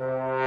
you